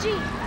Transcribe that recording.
Gee!